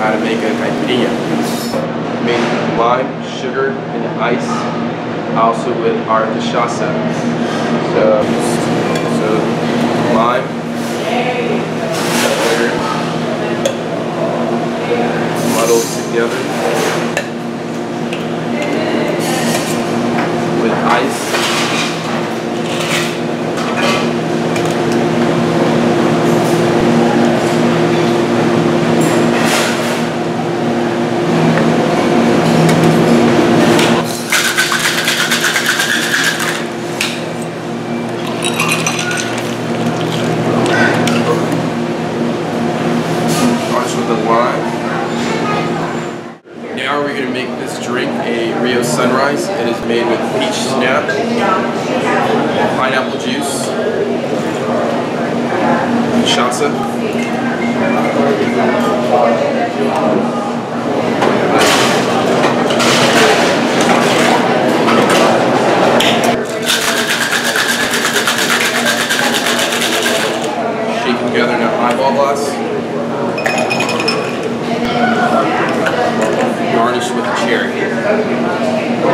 how to make a caipirinha. Made with lime, sugar, and ice. Also with our cachaça. So, so lime, sugar, muddled together Now we're gonna make this drink a Rio Sunrise. It is made with peach schnapps, pineapple juice, cachaça. Shaken together in an highball glass. garnished with a cherry.